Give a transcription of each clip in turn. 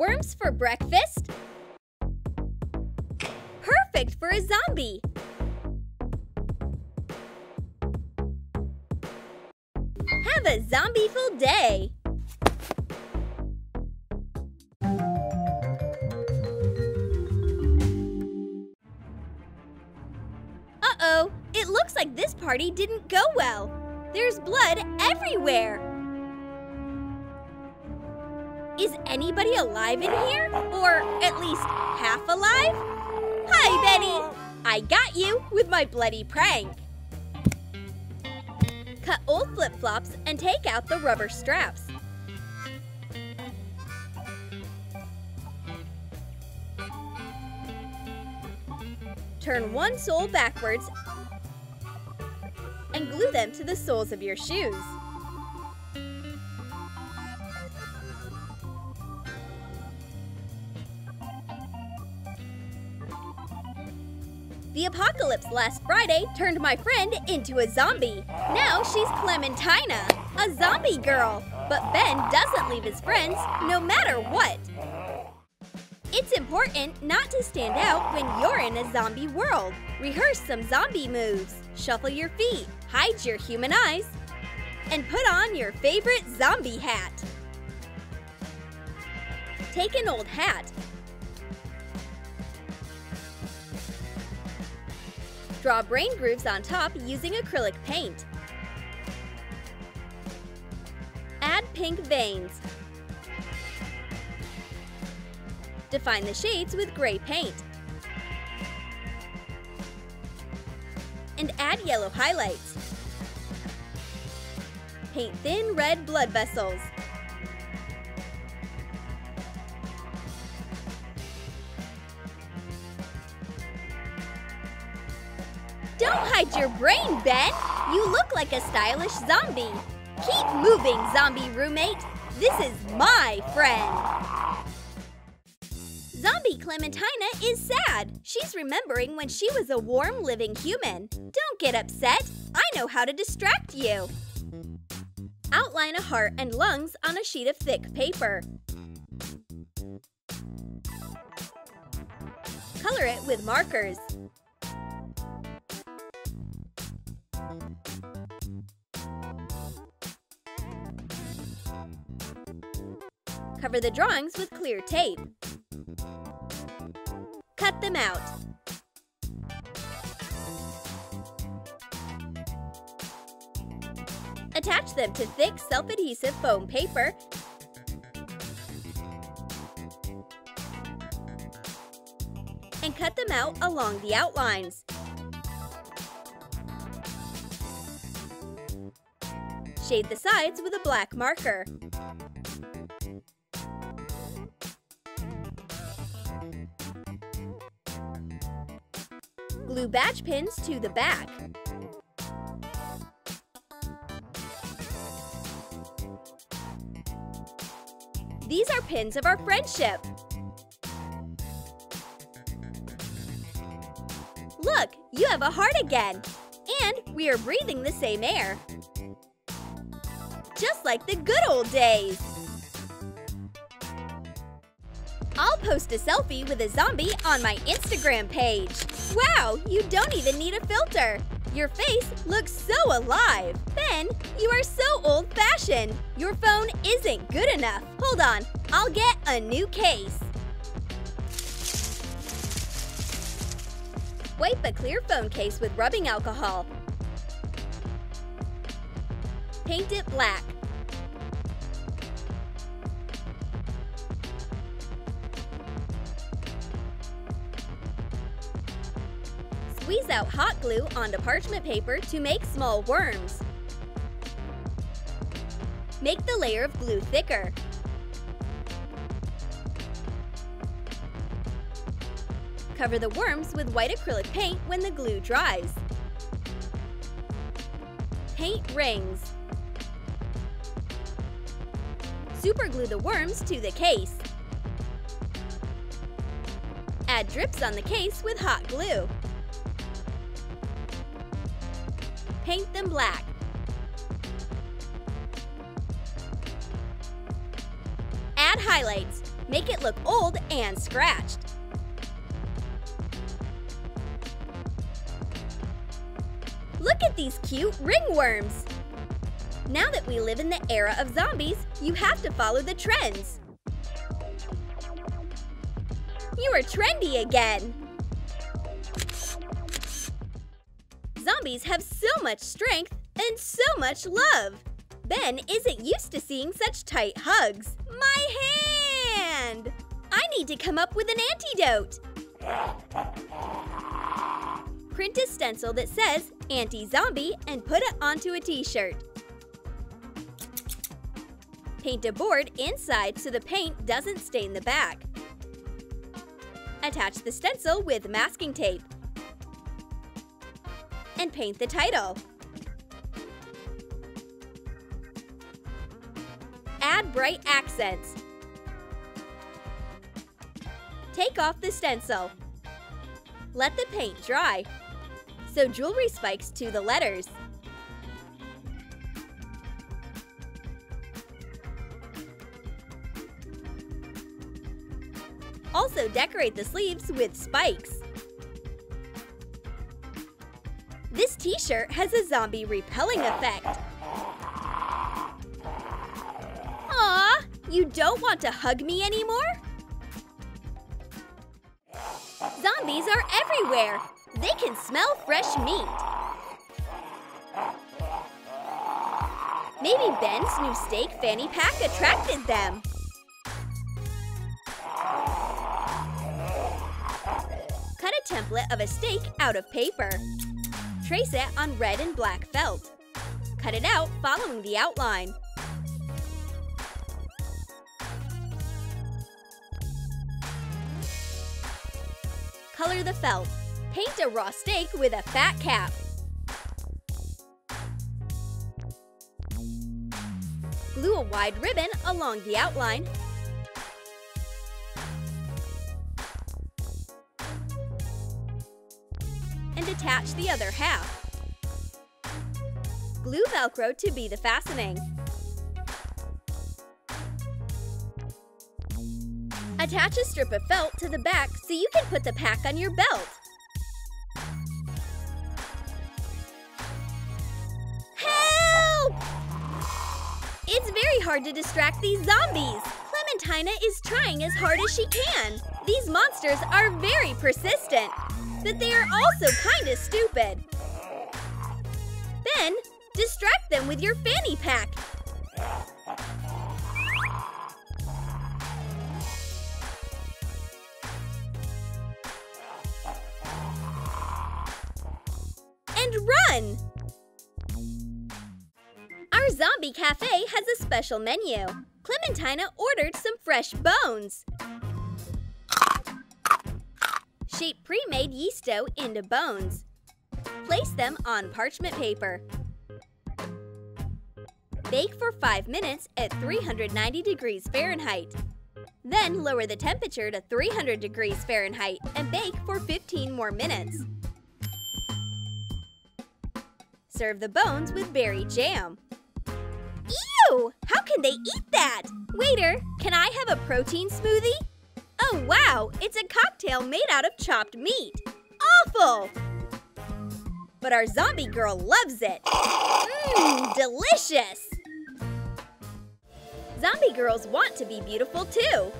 Worms for breakfast? Perfect for a zombie! Have a zombieful day! Uh-oh! It looks like this party didn't go well. There's blood everywhere! Is anybody alive in here? Or at least half alive? Hi, Benny! I got you with my bloody prank. Cut old flip-flops and take out the rubber straps. Turn one sole backwards and glue them to the soles of your shoes. The apocalypse last Friday turned my friend into a zombie. Now she's Clementina, a zombie girl. But Ben doesn't leave his friends no matter what. It's important not to stand out when you're in a zombie world. Rehearse some zombie moves, shuffle your feet, hide your human eyes, and put on your favorite zombie hat. Take an old hat. Draw brain grooves on top using acrylic paint. Add pink veins. Define the shades with gray paint. And add yellow highlights. Paint thin red blood vessels. Don't hide your brain, Ben! You look like a stylish zombie. Keep moving, zombie roommate. This is my friend. Zombie Clementina is sad. She's remembering when she was a warm, living human. Don't get upset. I know how to distract you. Outline a heart and lungs on a sheet of thick paper. Color it with markers. Cover the drawings with clear tape. Cut them out. Attach them to thick self-adhesive foam paper and cut them out along the outlines. Shade the sides with a black marker. Glue badge pins to the back. These are pins of our friendship. Look, you have a heart again. And we are breathing the same air. Just like the good old days. I'll post a selfie with a zombie on my Instagram page. Wow, you don't even need a filter. Your face looks so alive. Ben, you are so old-fashioned. Your phone isn't good enough. Hold on, I'll get a new case. Wipe a clear phone case with rubbing alcohol. Paint it black. Squeeze out hot glue onto parchment paper to make small worms. Make the layer of glue thicker. Cover the worms with white acrylic paint when the glue dries. Paint rings. Superglue the worms to the case. Add drips on the case with hot glue. Paint them black. Add highlights. Make it look old and scratched. Look at these cute ringworms! Now that we live in the era of zombies, you have to follow the trends. You are trendy again! Zombies have so much strength and so much love. Ben isn't used to seeing such tight hugs. My hand! I need to come up with an antidote. Print a stencil that says anti-zombie and put it onto a t-shirt. Paint a board inside so the paint doesn't stain the back. Attach the stencil with masking tape. And paint the title. Add bright accents. Take off the stencil. Let the paint dry. Sew jewelry spikes to the letters. Also decorate the sleeves with spikes. T-shirt has a zombie repelling effect. Aw, you don't want to hug me anymore? Zombies are everywhere. They can smell fresh meat. Maybe Ben's new steak fanny pack attracted them. Cut a template of a steak out of paper. Trace it on red and black felt. Cut it out following the outline. Color the felt. Paint a raw steak with a fat cap. Glue a wide ribbon along the outline. Attach the other half. Glue Velcro to be the fastening. Attach a strip of felt to the back so you can put the pack on your belt. Help! It's very hard to distract these zombies. Clementina is trying as hard as she can. These monsters are very persistent, but they are also kinda stupid. Ben, distract them with your fanny pack. and run! Our zombie cafe has a special menu. Clementina ordered some fresh bones. Shape pre-made yeast dough into bones. Place them on parchment paper. Bake for 5 minutes at 390 degrees Fahrenheit. Then lower the temperature to 300 degrees Fahrenheit and bake for 15 more minutes. Serve the bones with berry jam. Ew! How can they eat that? Waiter, can I have a protein smoothie? Oh wow, it's a cocktail made out of chopped meat. Awful! But our zombie girl loves it. Mmm, delicious! Zombie girls want to be beautiful too.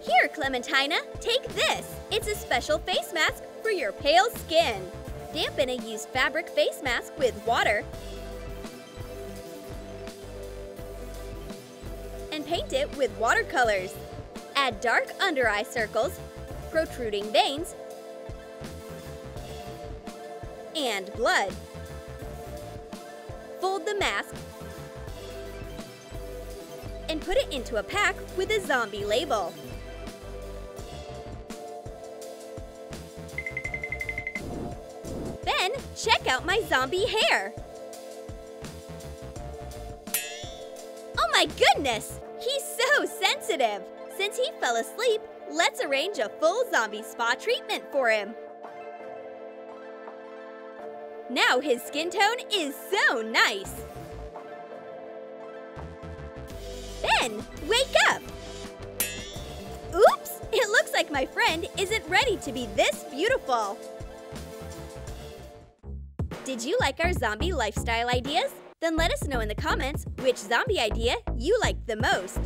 Here, Clementina, take this. It's a special face mask for your pale skin. Dampen a used fabric face mask with water paint it with watercolors. Add dark under eye circles, protruding veins, and blood. Fold the mask and put it into a pack with a zombie label. Then, check out my zombie hair! Oh my goodness! So sensitive! Since he fell asleep, let's arrange a full zombie spa treatment for him. Now his skin tone is so nice! Ben, wake up! Oops! It looks like my friend isn't ready to be this beautiful. Did you like our zombie lifestyle ideas? Then let us know in the comments which zombie idea you liked the most.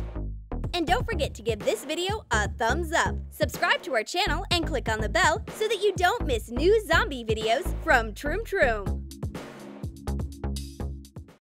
And don't forget to give this video a thumbs up. Subscribe to our channel and click on the bell so that you don't miss new zombie videos from Troom Troom.